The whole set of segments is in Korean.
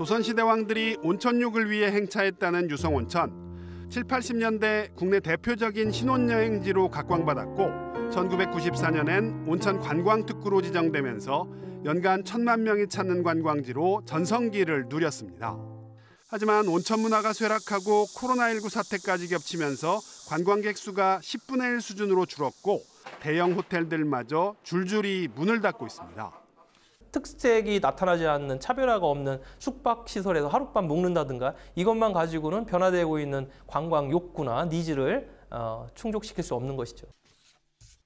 조선시대 왕들이 온천욕을 위해 행차했다는 유성온천. 7, 80년대 국내 대표적인 신혼여행지로 각광받았고 1994년엔 온천 관광특구로 지정되면서 연간 천만 명이 찾는 관광지로 전성기를 누렸습니다. 하지만 온천 문화가 쇠락하고 코로나19 사태까지 겹치면서 관광객 수가 10분의 1 수준으로 줄었고 대형 호텔들마저 줄줄이 문을 닫고 있습니다. 특색이 나타나지 않는 차별화가 없는 숙박 시설에서 하룻밤 묵는다든가 이것만 가지고는 변화되고 있는 관광 욕구나 needs를 어, 충족시킬 수 없는 것이죠.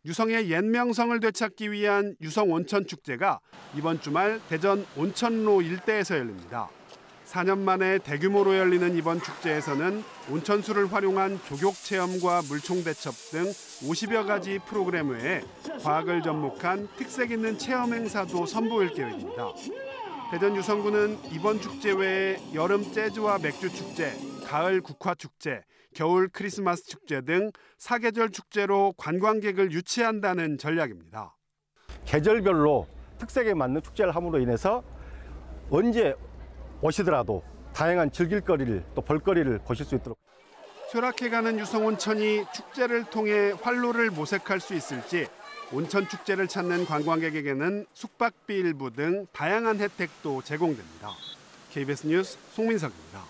유성의 옛 명성을 되찾기 위한 유성 온천 축제가 이번 주말 대전 온천로 일대에서 열립니다. 4년 만에 대규모로 열리는 이번 축제에서는 온천수를 활용한 족욕 체험과 물총 대첩 등 50여 가지 프로그램 외에 과학을 접목한 특색 있는 체험 행사도 선보일 계획입니다. 대전 유성구는 이번 축제 외에 여름 재즈와 맥주 축제, 가을 국화 축제, 겨울 크리스마스 축제 등 사계절 축제로 관광객을 유치한다는 전략입니다. 계절별로 특색에 맞는 축제를 함으로 인해서 언제 오시더라도 다양한 즐길거리를 또 볼거리를 보실 수 있도록 쇠락해가는 유성온천이 축제를 통해 활로를 모색할 수 있을지 온천 축제를 찾는 관광객에게는 숙박비 일부 등 다양한 혜택도 제공됩니다. KBS 뉴스 송민석입니다.